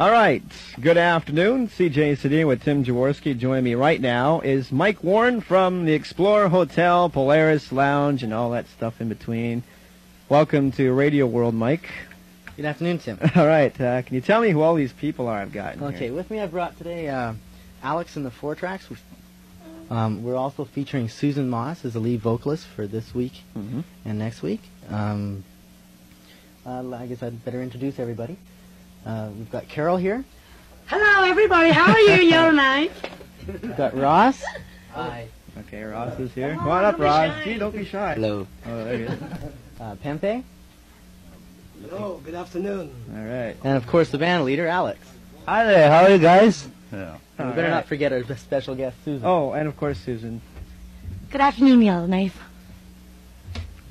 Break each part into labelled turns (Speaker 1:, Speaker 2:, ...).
Speaker 1: All right. Good afternoon. CJCD with Tim Jaworski. Joining me right now is Mike Warren from the Explorer Hotel, Polaris Lounge, and all that stuff in between. Welcome to Radio World, Mike.
Speaker 2: Good afternoon, Tim.
Speaker 1: All right. Uh, can you tell me who all these people are I've got?
Speaker 2: Okay,
Speaker 1: here?
Speaker 2: with me I brought today uh, Alex and the Four Tracks. Um, we're also featuring Susan Moss as the lead vocalist for this week
Speaker 1: Mhm.
Speaker 2: and next week. Um, uh, I guess I'd better introduce everybody. Uh, we've got Carol here.
Speaker 3: Hello, everybody. How are you, Yellowknife?
Speaker 2: We've got Ross.
Speaker 3: Hi.
Speaker 1: Okay, Ross is here. Come
Speaker 3: on,
Speaker 1: on up, Ross.
Speaker 3: shy.
Speaker 1: Gee, don't be shy.
Speaker 2: Hello.
Speaker 1: Oh, there he is.
Speaker 2: Uh, Pempe.
Speaker 4: Hello, good afternoon.
Speaker 1: All right.
Speaker 2: And of course the band leader, Alex.
Speaker 5: Hi there, how are you guys? Yeah.
Speaker 2: And we better
Speaker 1: right.
Speaker 2: not forget our special guest, Susan.
Speaker 1: Oh, and of course, Susan.
Speaker 3: Good afternoon, Yellowknife.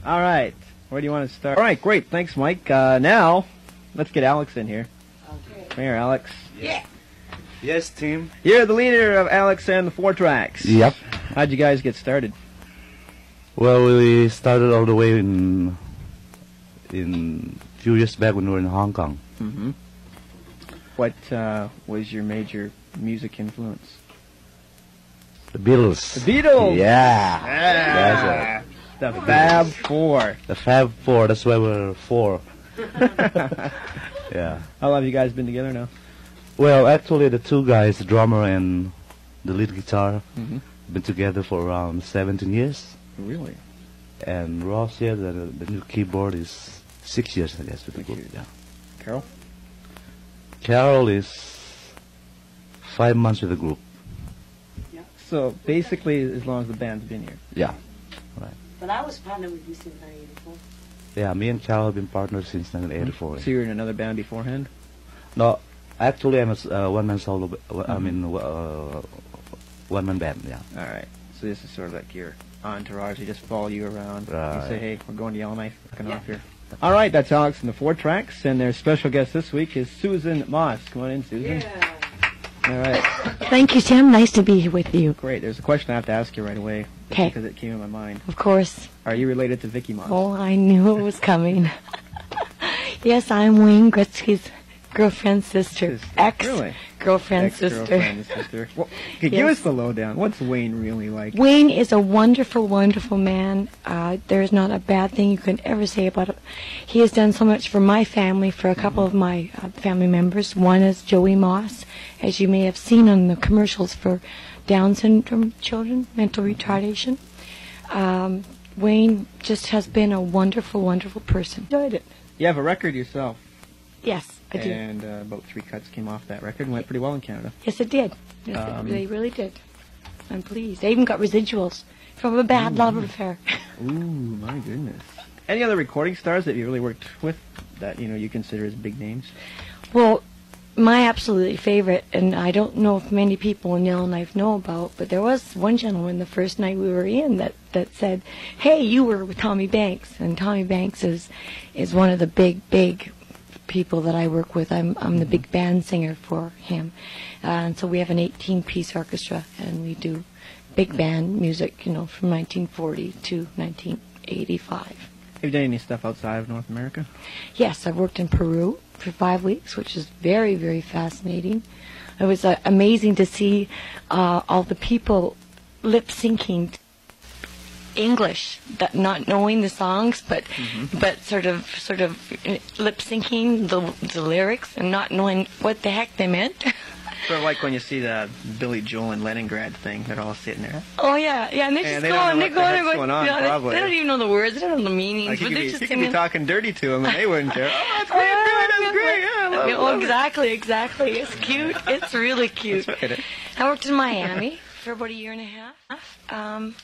Speaker 1: All right. Where do you want to start? All right, great. Thanks, Mike. Uh, now, let's get Alex in here. Come here, Alex.
Speaker 5: Yes, team.
Speaker 1: You're the leader of Alex and the Four Tracks.
Speaker 5: Yep.
Speaker 1: How'd you guys get started?
Speaker 5: Well, we started all the way in in few years back when we were in Hong Kong.
Speaker 1: Mm-hmm. What uh, was your major music influence?
Speaker 5: The Beatles.
Speaker 1: The Beatles.
Speaker 5: Yeah.
Speaker 1: Ah, the Fab Four.
Speaker 5: The Fab Four. That's why we're four. Yeah.
Speaker 1: How long have you guys been together now?
Speaker 5: Well, actually, the two guys, the drummer and the lead guitar,
Speaker 1: Mhm.
Speaker 5: been together for around 17 years.
Speaker 1: Really?
Speaker 5: And Ross here, the, the new keyboard, is six years, I guess, with the group. Yeah.
Speaker 1: Carol?
Speaker 5: Carol is five months with the group. Yeah.
Speaker 1: So basically, as long as the band's been here.
Speaker 5: Yeah. Right.
Speaker 3: But I was partnered with you since 1984.
Speaker 5: Yeah, me and Carol have been partners since 1984.
Speaker 1: So you were in another band beforehand?
Speaker 5: No, actually, I'm a uh, one-man solo. I mean, uh, one-man band. Yeah.
Speaker 1: All right. So this is sort of like your entourage. They just follow you around. You say, hey, we're going to Yellowknife. Fucking off here. All right, that's Alex and the Four Tracks, and their special guest this week is Susan Moss. Come on in, Susan. Yeah. All right.
Speaker 3: Thank you, Tim. Nice to be here with you.
Speaker 1: Great. There's a question I have to ask you right away. Just
Speaker 3: 'Kay.
Speaker 1: Because it came in my mind.
Speaker 3: Of course.
Speaker 1: Are you related to Vicky Moss?
Speaker 3: Oh, I knew it was coming. yes, I'm Wayne Gretzky's girlfriend's sister.
Speaker 1: His-
Speaker 3: Ex
Speaker 1: really?
Speaker 3: girlfriend's sister.
Speaker 1: Sister. Well, okay, give us the lowdown. What's Wayne really like?
Speaker 3: Wayne is a wonderful, wonderful man. Uh, there's not a bad thing you can ever say about him. He has done so much for my family, for a couple of my uh, family members. One is Joey Moss, as you may have seen on the commercials for Down syndrome children, mental retardation. Um, Wayne just has been a wonderful, wonderful person. Enjoyed it.
Speaker 1: You have a record yourself,
Speaker 3: Yes, I do.
Speaker 1: and uh, about three cuts came off that record and went pretty well in Canada.
Speaker 3: Yes, it did. Yes,
Speaker 1: Um,
Speaker 3: it, they really did. I'm pleased. They even got residuals from a bad love affair.
Speaker 1: Ooh, my goodness. Any other recording stars that you really worked with that you know you consider as big names?
Speaker 3: Well, my absolutely favorite, and I don't know if many people in Yellowknife know about, but there was one gentleman the first night we were in that, that said, "Hey, you were with Tommy Banks," and Tommy Banks is is one of the big big people that I work with. I'm I'm the big band singer for him, uh, and so we have an 18 piece orchestra, and we do big band music, you know, from 1940 to 1985.
Speaker 1: Have you done any stuff outside of North America?
Speaker 3: Yes, I've worked in Peru for five weeks, which is very, very fascinating. It was uh, amazing to see uh, all the people lip syncing English, that not knowing the songs, but but sort of sort of lip syncing the, the lyrics and not knowing what the heck they meant.
Speaker 1: Sort of like when you see the Billy Joel and Leningrad thing. They're all sitting there.
Speaker 3: oh yeah, yeah, and they're
Speaker 1: And
Speaker 3: just
Speaker 1: they
Speaker 3: going, they're
Speaker 1: what the
Speaker 3: going,
Speaker 1: going on,
Speaker 3: you know, they- They, don't even know the words, they don't know the meanings,
Speaker 1: Like
Speaker 3: but
Speaker 1: could,
Speaker 3: they're
Speaker 1: be,
Speaker 3: just
Speaker 1: you could be talking dirty to them, and they wouldn't care. Oh, that's great,
Speaker 3: Yeah,
Speaker 1: that's great. Yeah, I love,
Speaker 3: Yeah, oh,
Speaker 1: it.
Speaker 3: exactly, exactly. It's cute. It's really cute.
Speaker 1: Right.
Speaker 3: I worked in Miami for about a year and a half, um,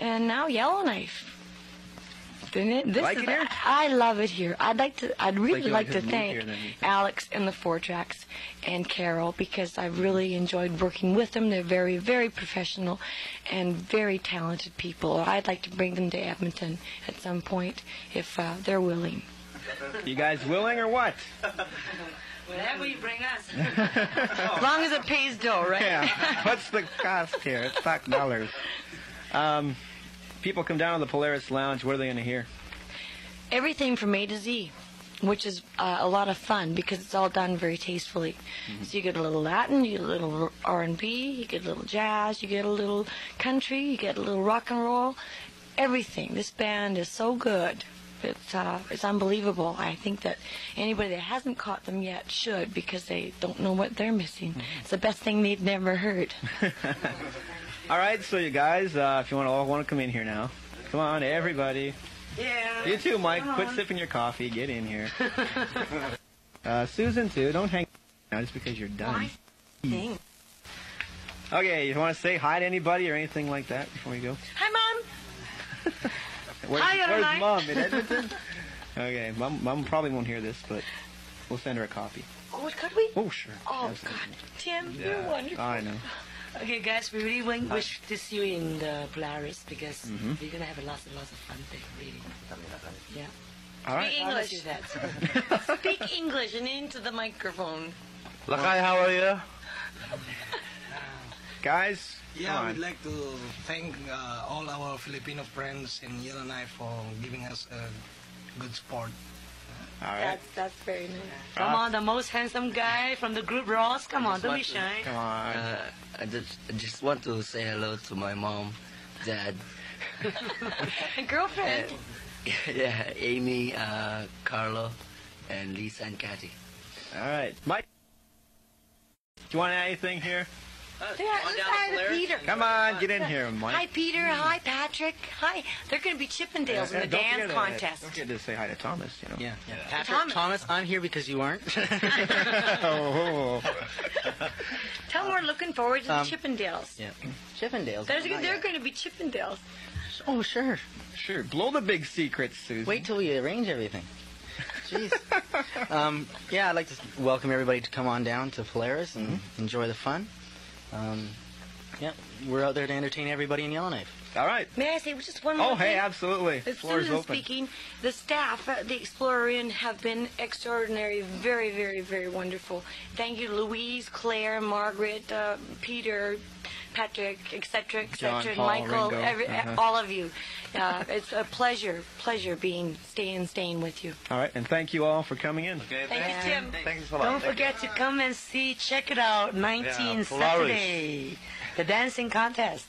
Speaker 3: and now Yellowknife. Didn't it? This
Speaker 1: Like
Speaker 3: is
Speaker 1: it here?
Speaker 3: I love it here. I'd like to. I'd really like
Speaker 1: like
Speaker 3: to
Speaker 1: to
Speaker 3: thank
Speaker 1: here then, you think?
Speaker 3: Alex and the Four Tracks and Carol because I really enjoyed working with them. They're very, very professional and very talented people. I'd like to bring them to Edmonton at some point if uh, they're willing.
Speaker 1: You guys willing or what?
Speaker 3: Whatever you bring us. as long as it pays dough, right?
Speaker 1: Yeah. What's the cost here? It's five dollars. Um, people come down to the Polaris Lounge. What are they going to hear?
Speaker 3: Everything from A to Z. which is uh, a lot of fun because it's all done very tastefully. So you get a little Latin, you get a little R&B, you get a little jazz, you get a little country, you get a little rock and roll, everything. This band is so good. It's uh, it's unbelievable. I think that anybody that hasn't caught them yet should because they don't know what they're missing. It's the best thing they've never heard.
Speaker 1: All right, so you guys, uh, if you want to all want to come in here now, come on, everybody.
Speaker 3: Yeah.
Speaker 1: You too, Mike. Quit sipping your coffee. Get in here. uh, Susan too. Don't hang now just because you're done. Okay, you want to say hi to anybody or anything like that before we go?
Speaker 3: Hi, mom.
Speaker 1: Where's,
Speaker 3: Hi,
Speaker 1: where's mom in Edmonton? okay, mom, mom probably won't hear this, but we'll send her a copy.
Speaker 3: Oh, could we?
Speaker 1: Oh, sure.
Speaker 3: Oh,
Speaker 1: Absolutely.
Speaker 3: God. Tim, you're wonderful.
Speaker 1: I know.
Speaker 6: Okay, guys, we really wi- wish to see you in the Polaris because
Speaker 1: Mm-hmm.
Speaker 6: we're gonna have a lots and lots of fun there. Really. Yeah.
Speaker 1: All right.
Speaker 3: Speak
Speaker 6: Promise
Speaker 3: English.
Speaker 6: you that.
Speaker 3: Speak English and into the microphone.
Speaker 5: Lakay, how are you?
Speaker 1: Guys,
Speaker 4: Yeah,
Speaker 1: come
Speaker 4: we'd like to thank uh, all our Filipino friends in Yellowknife for giving us a good support.
Speaker 1: All right.
Speaker 3: That's that's very nice.
Speaker 6: Come on, the most handsome guy from the group, Ross. Come on, don't be shy.
Speaker 1: Come on.
Speaker 7: Uh, I just I just want to say hello to my mom, dad,
Speaker 3: And girlfriend.
Speaker 7: yeah, Amy, uh, Carlo, and Lisa and Kathy.
Speaker 1: All right. Mike, do you want to add anything here?
Speaker 3: Yeah, let's hi Peter.
Speaker 1: Come on, get in here, Mike.
Speaker 3: Hi, Peter. Hi, Patrick. Hi. They're going to be Chippendales in
Speaker 1: Uh,
Speaker 3: the
Speaker 1: don't
Speaker 3: dance
Speaker 1: forget to-
Speaker 3: contest.
Speaker 1: Don't forget to say hi to Thomas, you know.
Speaker 2: Yeah. Patrick,
Speaker 3: Thomas.
Speaker 2: Thomas. I'm here because you aren't.
Speaker 1: oh,
Speaker 3: Tell them we're looking forward to
Speaker 2: Um,
Speaker 3: the Chippendales.
Speaker 2: yeah. Chippendales.
Speaker 3: There's,
Speaker 2: Not
Speaker 3: they're
Speaker 2: yet.
Speaker 3: going to be Chippendales.
Speaker 2: Oh, sure.
Speaker 1: sure. Blow the big secrets, Susan.
Speaker 2: Wait till we arrange everything. Jeez. um, yeah, I'd like to welcome everybody to come on down to Polaris and enjoy the fun. Um, yeah, we're out there to entertain everybody in Yellowknife.
Speaker 1: All right.
Speaker 3: May I say just one more
Speaker 1: Oh, hey, absolutely.
Speaker 3: It's
Speaker 1: Floor is
Speaker 3: Susan
Speaker 1: open.
Speaker 3: speaking. The staff at the Explorer Inn have been extraordinary, very, very, very wonderful. Thank you, Louise, Claire, Margaret, uh, Peter, Patrick, etc.,
Speaker 1: John,
Speaker 3: etc.,
Speaker 1: Paul,
Speaker 3: Michael,
Speaker 1: Ringo,
Speaker 3: every,
Speaker 1: uh-huh.
Speaker 3: all of you. Uh, it's a pleasure, pleasure being staying, staying with you.
Speaker 1: All right, and thank you all for coming in.
Speaker 5: Okay,
Speaker 3: Thank you, Tim.
Speaker 5: Thanks a lot.
Speaker 6: Don't forget to come and see, check it out, 19
Speaker 5: Yeah, Polaris.
Speaker 6: Saturday, the dancing contest.